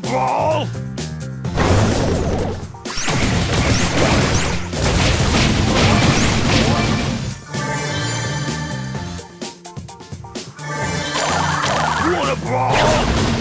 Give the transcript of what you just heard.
the ball! What a ball!